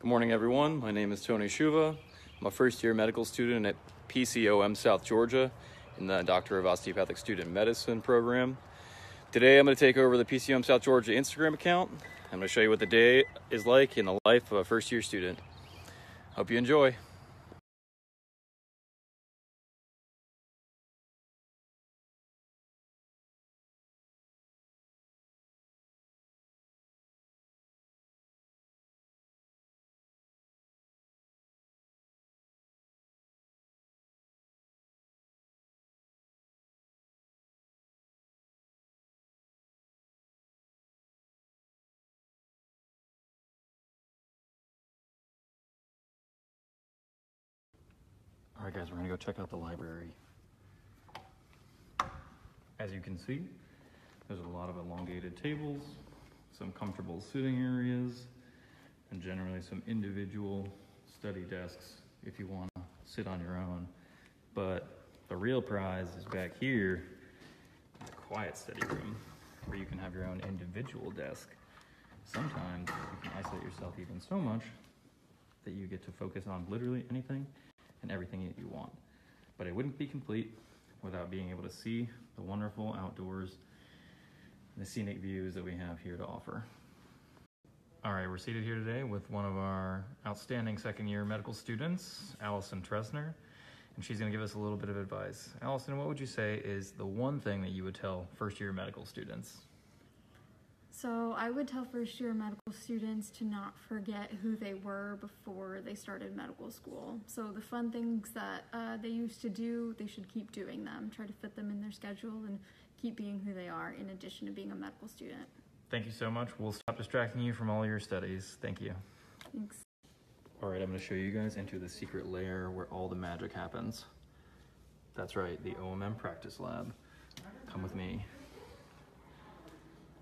Good morning, everyone. My name is Tony Sciuva. I'm a first year medical student at PCOM South Georgia in the Doctor of Osteopathic Student Medicine program. Today, I'm going to take over the PCOM South Georgia Instagram account. I'm going to show you what the day is like in the life of a first year student. Hope you enjoy. All right, guys, we're gonna go check out the library. As you can see, there's a lot of elongated tables, some comfortable sitting areas, and generally some individual study desks if you want to sit on your own. But the real prize is back here, the quiet study room, where you can have your own individual desk. Sometimes you can isolate yourself even so much that you get to focus on literally anything and everything that you want. But it wouldn't be complete without being able to see the wonderful outdoors and the scenic views that we have here to offer. All right, we're seated here today with one of our outstanding second year medical students, Allison Tresner, and she's going to give us a little bit of advice. Allison, what would you say is the one thing that you would tell first year medical students? So I would tell first year medical students to not forget who they were before they started medical school. So the fun things that uh, they used to do, they should keep doing them. Try to fit them in their schedule and keep being who they are in addition to being a medical student. Thank you so much. We'll stop distracting you from all your studies. Thank you. Thanks. All right, I'm going to show you guys into the secret lair where all the magic happens. That's right, the OMM practice lab. Come with me.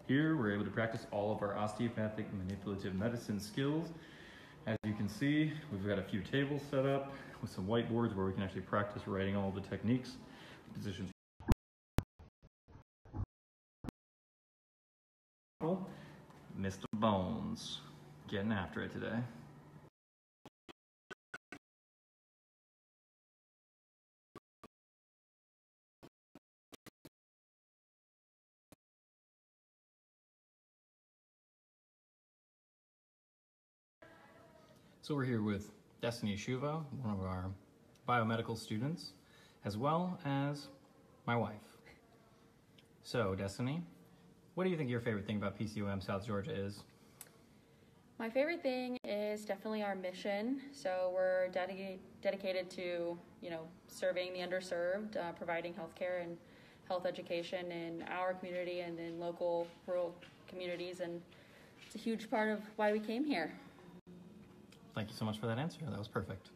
Here, we're able to practice all of our osteopathic manipulative medicine skills. As you can see, we've got a few tables set up with some whiteboards where we can actually practice writing all the techniques, positions. Mr. Bones, getting after it today. So we're here with Destiny Sciuva, one of our biomedical students, as well as my wife. So, Destiny, what do you think your favorite thing about PCOM South Georgia is? My favorite thing is definitely our mission. So we're dedicated dedicated to you know serving the underserved, uh, providing healthcare and health education in our community and in local rural communities, and it's a huge part of why we came here. Thank you so much for that answer. That was perfect.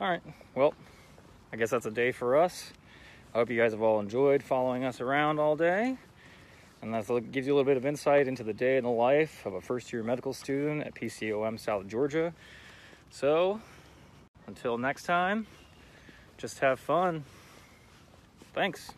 All right, well, I guess that's a day for us. I hope you guys have all enjoyed following us around all day. And that gives you a little bit of insight into the day in the life of a first year medical student at PCOM South Georgia. So, until next time, just have fun. Thanks.